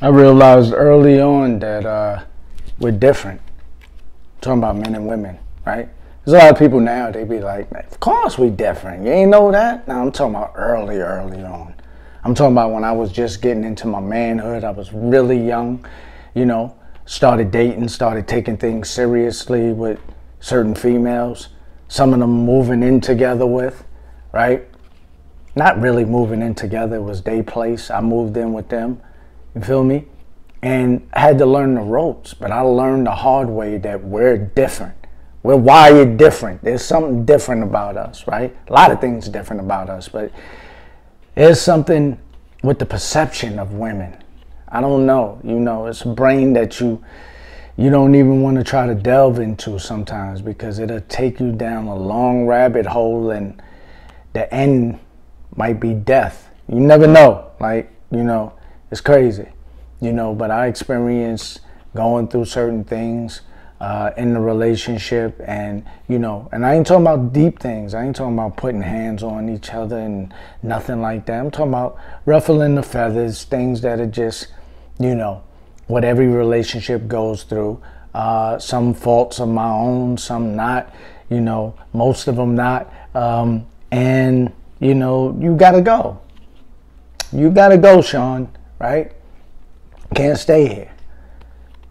I realized early on that uh, we're different. I'm talking about men and women, right? There's a lot of people now, they be like, of course we different. You ain't know that? Now I'm talking about early, early on. I'm talking about when I was just getting into my manhood. I was really young, you know, started dating, started taking things seriously with certain females. Some of them moving in together with, right? Not really moving in together, it was day place. I moved in with them you feel me? And I had to learn the ropes, but I learned the hard way that we're different. We're wired different. There's something different about us, right? A lot of things different about us, but there's something with the perception of women. I don't know. You know, it's a brain that you you don't even want to try to delve into sometimes because it'll take you down a long rabbit hole and the end might be death. You never know. Like, you know, it's crazy, you know. But I experienced going through certain things uh, in the relationship, and you know, and I ain't talking about deep things. I ain't talking about putting hands on each other and nothing like that. I'm talking about ruffling the feathers, things that are just, you know, what every relationship goes through. Uh, some faults of my own, some not. You know, most of them not. Um, and you know, you gotta go. You gotta go, Sean right? Can't stay here.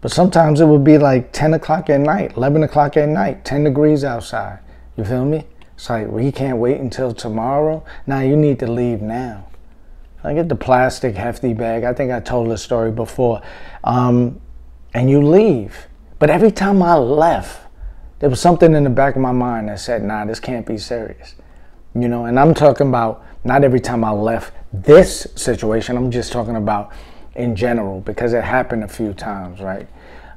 But sometimes it would be like 10 o'clock at night, 11 o'clock at night, 10 degrees outside. You feel me? It's like, we can't wait until tomorrow. Now you need to leave now. I get the plastic hefty bag. I think I told this story before. Um, and you leave. But every time I left, there was something in the back of my mind that said, nah, this can't be serious. You know, and I'm talking about not every time I left this situation. I'm just talking about in general because it happened a few times, right?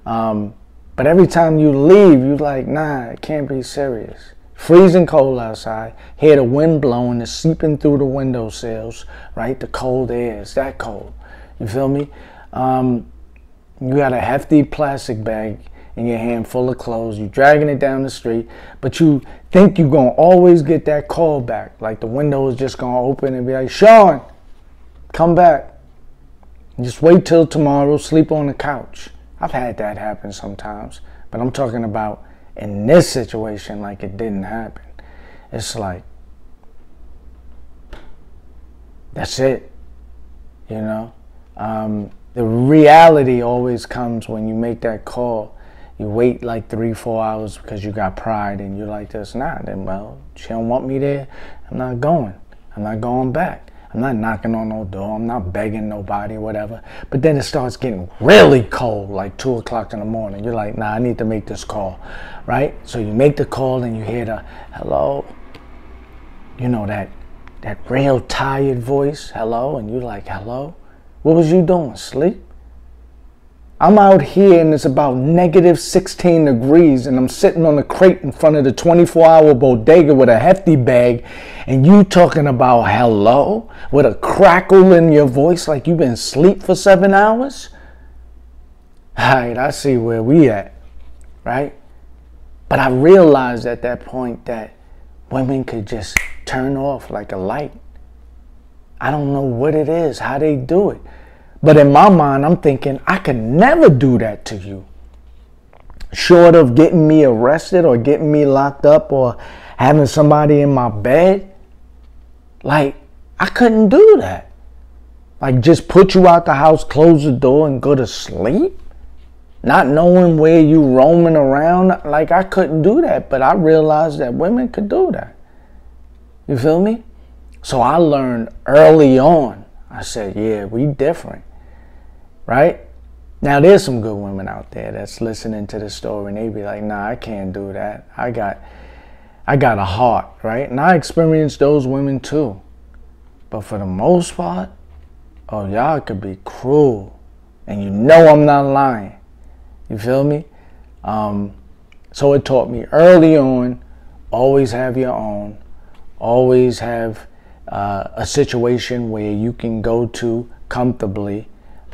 Um, but every time you leave, you're like, nah, it can't be serious. Freezing cold outside. Hear the wind blowing, it's seeping through the window sills, right? The cold air, it's that cold. You feel me? Um, you got a hefty plastic bag in your hand full of clothes. You're dragging it down the street, but you think you're gonna always get that call back. Like the window is just gonna open and be like, Sean, come back. Just wait till tomorrow, sleep on the couch. I've had that happen sometimes, but I'm talking about in this situation, like it didn't happen. It's like, that's it, you know? Um, the reality always comes when you make that call you wait like three, four hours because you got pride and you're like this. Nah, then well, she don't want me there. I'm not going. I'm not going back. I'm not knocking on no door. I'm not begging nobody whatever. But then it starts getting really cold, like two o'clock in the morning. You're like, nah, I need to make this call, right? So you make the call and you hear the hello. You know that that real tired voice, hello, and you're like, hello. What was you doing? Sleep? I'm out here and it's about negative 16 degrees and I'm sitting on a crate in front of the 24 hour bodega with a hefty bag and you talking about hello with a crackle in your voice like you've been asleep for seven hours? Alright, I see where we at, right? But I realized at that point that women could just turn off like a light. I don't know what it is, how they do it. But in my mind, I'm thinking, I could never do that to you. Short of getting me arrested or getting me locked up or having somebody in my bed. Like, I couldn't do that. Like, just put you out the house, close the door, and go to sleep? Not knowing where you roaming around. Like, I couldn't do that. But I realized that women could do that. You feel me? So I learned early on. I said, yeah, we different right? Now there's some good women out there that's listening to the story and they be like, nah, I can't do that. I got I got a heart, right? And I experienced those women too. But for the most part, oh y'all could be cruel. And you know I'm not lying. You feel me? Um, so it taught me early on, always have your own. Always have uh, a situation where you can go to comfortably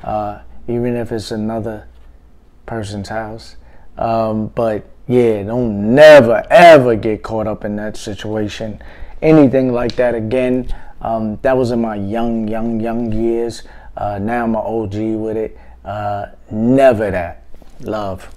uh, even if it's another person's house. Um, but yeah, don't never ever get caught up in that situation, anything like that again. Um, that was in my young, young, young years. Uh, now I'm an OG with it. Uh, never that. Love.